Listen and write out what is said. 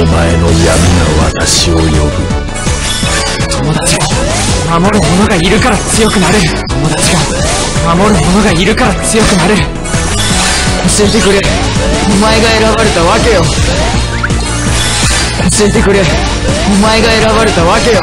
お前の闇が私を呼ぶ。友達が守る者がいるから強くなれる。友達が守る者がいるから強くなれる。教えてくれ。お前が選ばれたわけよ。教えてくれ。お前が選ばれたわけよ。